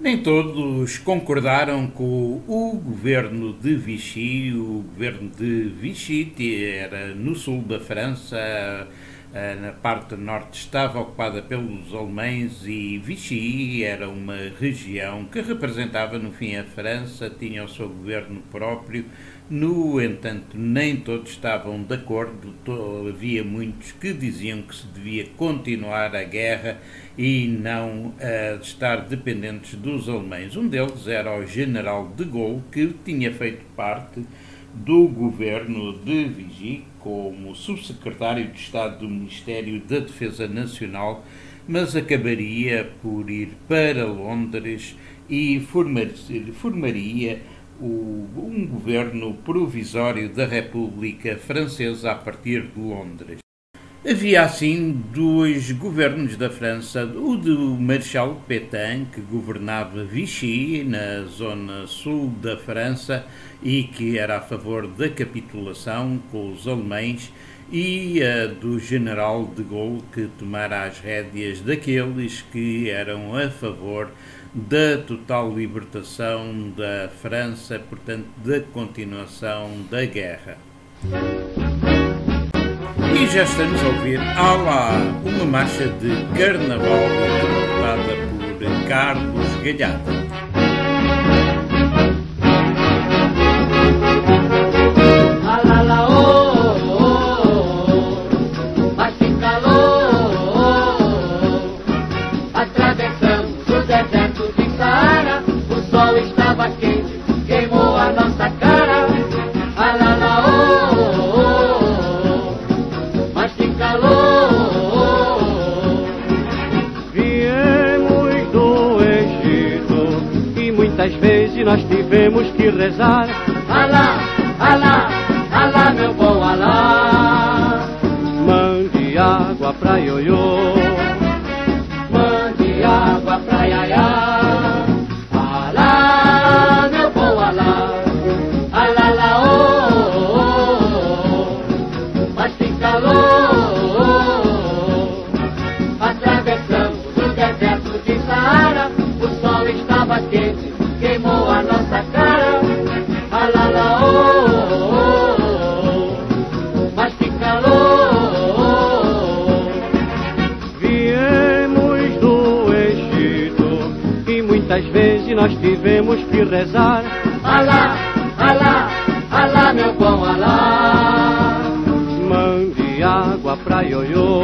Nem todos concordaram com o governo de Vichy. O governo de Vichy era no sul da França, eh, na parte norte estava ocupada pelos alemães e Vichy era uma região que representava no fim a França, tinha o seu governo próprio. No entanto, nem todos estavam de acordo, havia muitos que diziam que se devia continuar a guerra e não uh, estar dependentes dos alemães. Um deles era o general de Gaulle, que tinha feito parte do governo de Vichy como subsecretário de Estado do Ministério da Defesa Nacional, mas acabaria por ir para Londres e formar, formaria um governo provisório da República Francesa a partir de Londres. Havia assim dois governos da França, o do Marechal Pétain, que governava Vichy, na zona sul da França, e que era a favor da capitulação com os alemães, e a do General de Gaulle, que tomara as rédeas daqueles que eram a favor da total libertação da França, portanto, da continuação da guerra. E já estamos a ouvir Alá, uma marcha de carnaval interpretada por Carlos Galhardo. Nós tivemos que rezar. Alá, alá, alá, meu bom alá. Mande água pra ioiô. Nós tivemos que rezar. Alá, alá, alá, meu bom alá. Mande água pra ioiô.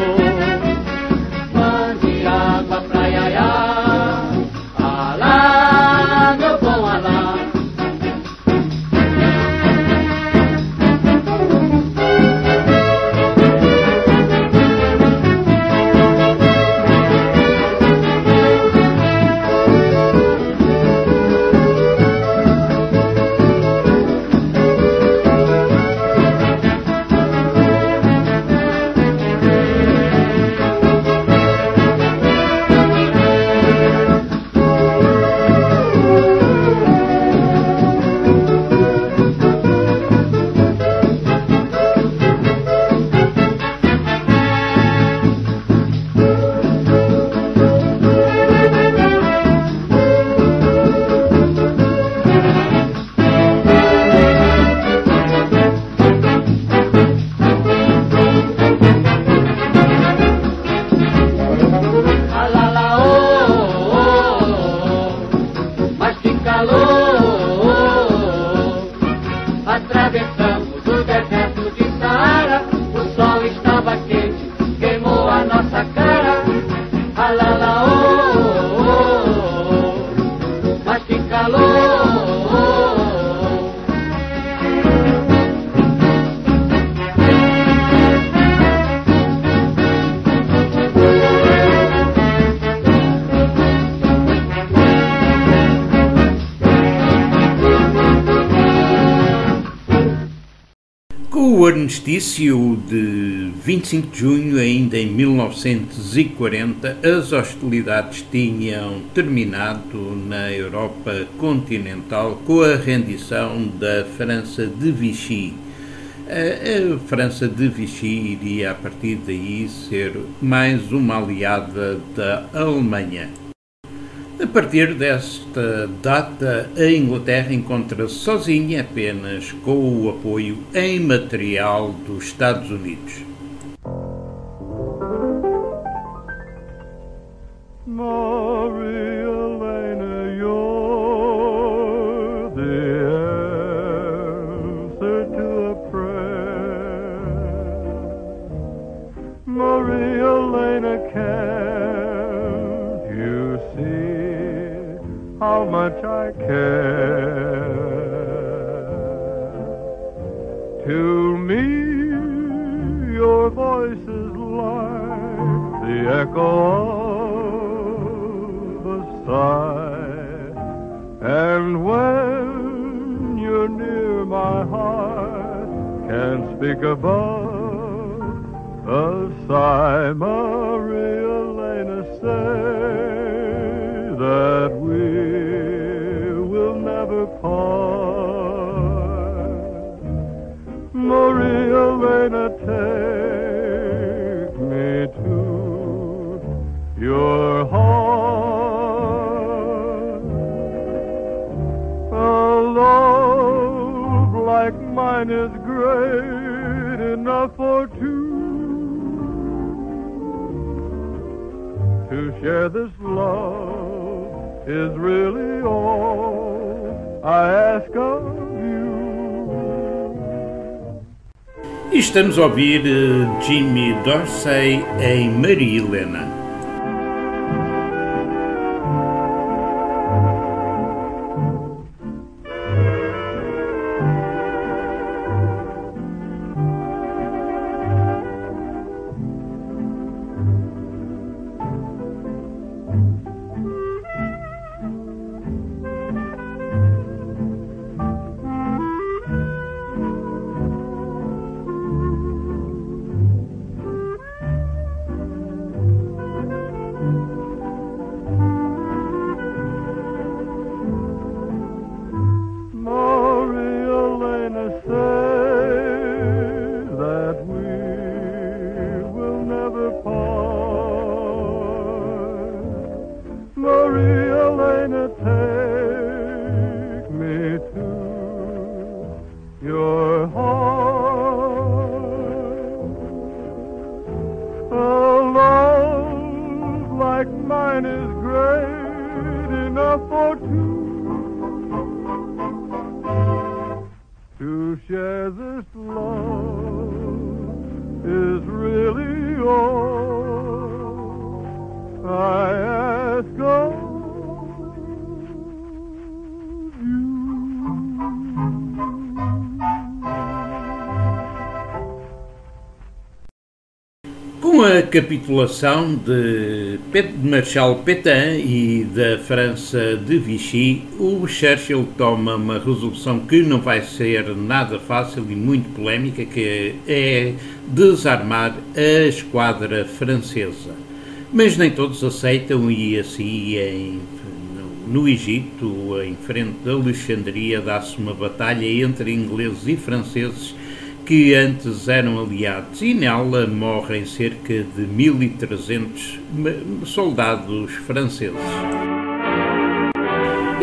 Armistício de 25 de junho, ainda em 1940, as hostilidades tinham terminado na Europa continental com a rendição da França de Vichy. A França de Vichy iria, a partir daí, ser mais uma aliada da Alemanha. A partir desta data, a Inglaterra encontra-se sozinha apenas com o apoio em material dos Estados Unidos. how much I care. To me, your voice is like the echo of a sigh, and when you're near, my heart can speak above a sigh. Maria Elena said that we will never part. Maria Elena, take me to your heart. A love like mine is great enough for two. to share this love. Estamos a ouvir eh, Jimmy Dorsey em Maria Helena. Capitulação de Marshal Pétain e da França de Vichy, o Churchill toma uma resolução que não vai ser nada fácil e muito polémica, que é desarmar a esquadra francesa. Mas nem todos aceitam e assim em, no, Egito, em frente da Alexandria, dá-se uma batalha entre ingleses e franceses que antes eram aliados, e nela morrem cerca de 1.300 soldados franceses.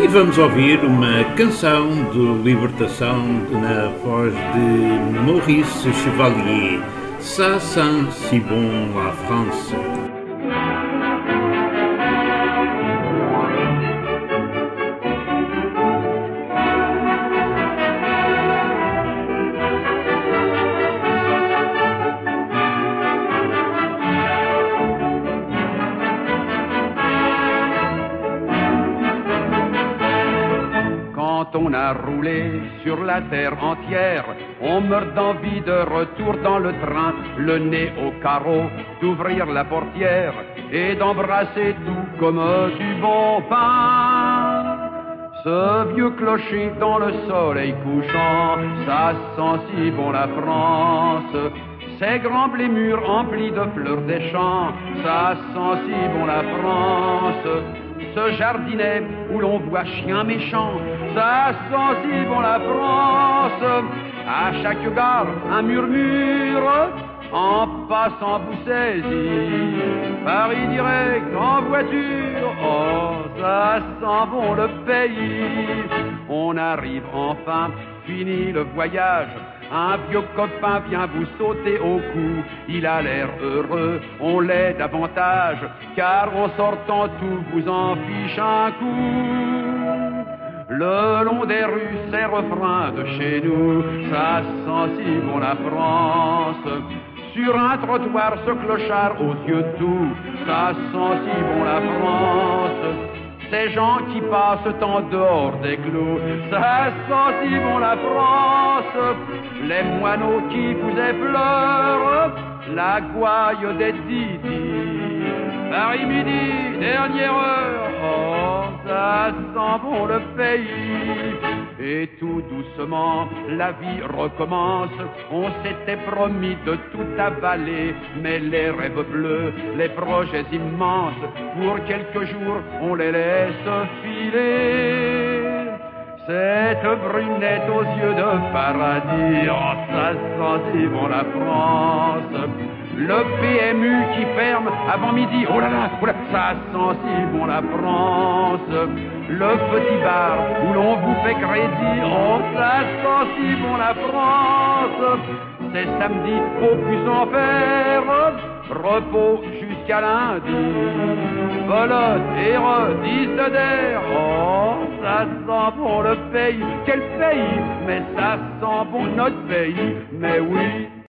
E vamos ouvir uma canção de libertação na voz de Maurice Chevalier, Ça sent si bon la France. Sur la terre entière. On meurt d'envie de retour dans le train, le nez au carreau, d'ouvrir la portière et d'embrasser tout comme du bon pain. Ce vieux clocher dans le soleil couchant, ça sent si bon la France. Ces grands blés mûrs emplis de fleurs des champs, ça sent si bon la France ce jardinet où l'on voit chien méchant, ça sent si bon la France. À chaque gare, un murmure en passant vous saisit. Paris direct en voiture, oh, ça sent bon le pays. On arrive enfin, fini le voyage. Un vieux copain vient vous sauter au cou. Il a l'air heureux, on l'est davantage, car en sortant tout vous en fiche un coup. Le long des rues, c'est refrain de chez nous, ça sent si bon la France. Sur un trottoir, ce clochard aux yeux doux, ça sent si bon la France. Ces gens qui passent en dehors des clous, ça si bon la France. Les moineaux qui vous effleurent, la gouaille des didi. Paris midi, dernière heure, oh, ça sent bon le pays. Et tout doucement, la vie recommence. On s'était promis de tout avaler, mais les rêves bleus, les projets immenses, pour quelques jours, on les laisse filer. Cette brunette aux yeux de paradis, oh, ça la France. Le PMU qui ferme avant midi, oh là là, oh là, ça sent si bon la France. Le petit bar où l'on vous fait crédit, oh ça sent si bon la France. C'est samedi, au plus en faire, repos jusqu'à lundi. Volotte et redis d'air, oh ça sent bon le pays, quel pays, mais ça sent bon notre pays, mais oui.